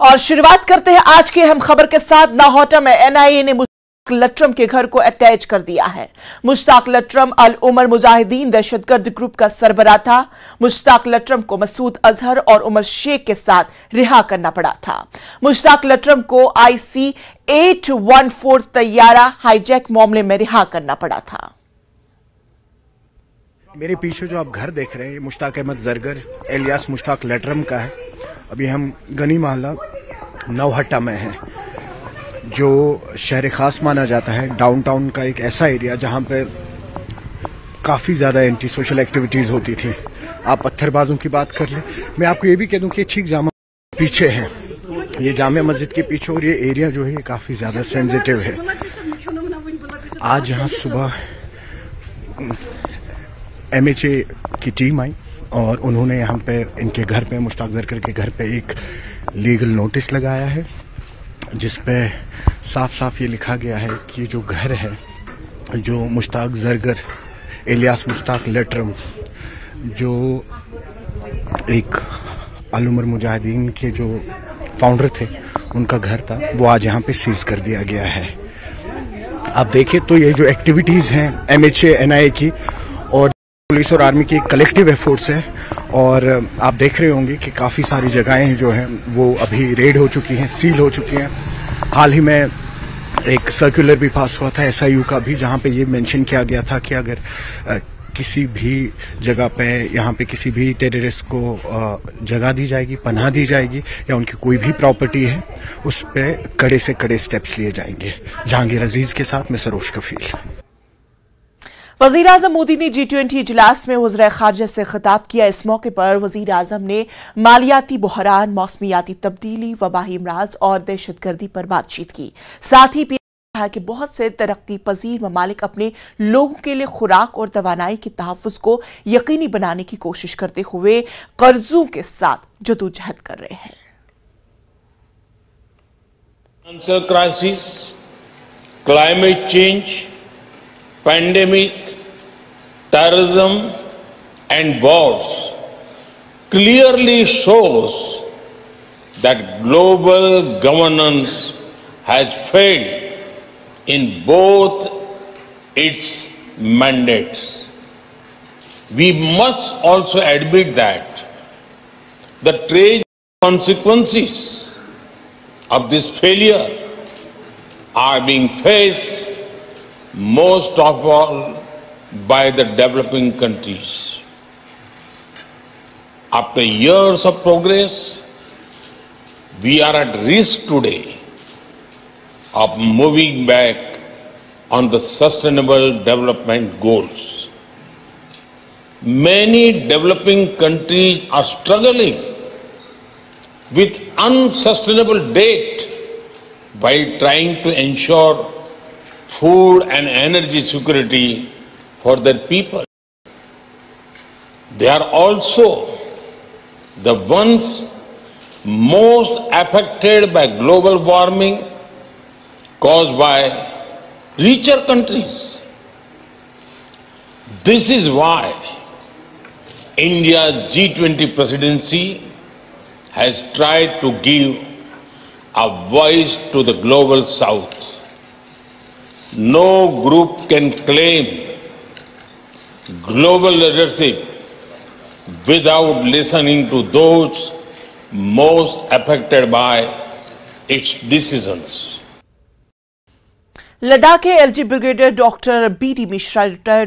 और शुरुआत करते हैं आज की अहम खबर के साथ। नाहौटा में एनआईए ने मुश्ताक लट्रम के घर को अटैच कर दिया है। मुश्ताक लट्रम अल उमर मुजाहिदीन दहशतगर्द ग्रुप का सरबरा था। मुश्ताक लट्रम को मसूद अजहर और उमर शेख के साथ रिहा करना पड़ा था। मुश्ताक लट्रम को आईसी 814 तैयारा हाईजैक मामले में रिहा करना पड़ा था। मेरे पीछे जो आप घर देख रहे हैं मुश्ताक अहमद जरगर, एलियास मुश्ताक लेटरम का है। अभी हम गनी महला नवहट्टा में है, जो शहर खास माना जाता है। डाउनटाउन का एक ऐसा एरिया जहाँ पे काफ़ी ज़्यादा एंटी सोशल एक्टिविटीज़ होती थी। आप पत्थरबाजों की बात कर ले। मैं आपको ये भी कह दूँ कि ठीक जामा पीछे है। ये जामा मस्जिद के पीछे और ये एरिया जो है, ये काफ़ी ज़्यादा सेंसिटिव है। आज यहाँ सुबह एमएचए की टीम आई और उन्होंने यहाँ पे इनके घर पे, मुश्ताक जरकर के घर पे एक लीगल नोटिस लगाया है जिस पे साफ़ साफ़ ये लिखा गया है कि जो घर है, जो मुश्ताक जरगर, इलियास मुश्ताक लेटरम, जो एक अलमर मुजाहिदीन के जो फाउंडर थे, उनका घर था, वो आज यहाँ पे सीज कर दिया गया है। आप देखिए तो ये जो एक्टिविटीज़ हैं एमएचए एनआईए की और पुलिस और आर्मी की एक कलेक्टिव एफर्ट्स है और आप देख रहे होंगे कि काफ़ी सारी जगहें जो हैं, वो अभी रेड हो चुकी हैं सील हो चुकी हैं। हाल ही में एक सर्कुलर भी पास हुआ था एसआईयू का भी, जहाँ पे ये मेंशन किया गया था कि अगर किसी भी जगह पे, यहाँ पे किसी भी टेररिस्ट को जगह दी जाएगी, पनाह दी जाएगी या उनकी कोई भी प्रॉपर्टी है, उस पर कड़े से कड़े स्टेप्स लिए जाएँगे। जहांगीर अज़ीज़ के साथ मैं सरोज कफील। वज़ीर अजम मोदी ने जी ट्वेंटी इजलास में वजर खारजा से खिताब किया। इस मौके पर वज़ीर अजम ने मालियाती बहरान, मौसमियाती तब्दीली, वबाही अमराज और दहशत गर्दी पर बातचीत की। साथ ही कहा कि बहुत से तरक्की पजीर ममालिक अपने लोगों के लिए खुराक और तोानाई के तहफ़ को यकीनी बनाने की कोशिश करते हुए कर्जों के साथ जदोजहद कर रहे हैं। Crisis climate change pandemic terrorism and wars clearly shows that global governance has failed in both its mandates. We must also admit that the tragic consequences of this failure are being faced most of all by the developing countries. After years of progress, we are at risk today of moving back on the sustainable development goals. Many developing countries are struggling with unsustainable debt while trying to ensure food and energy security for their people. They are also the ones most affected by global warming caused by richer countries. This is why India's G20 presidency has tried to give a voice to the global south. No group can claim global leadership without listening to those most affected by its decisions. Ladakh LG Brigadier Dr. B.D. Mishra, retired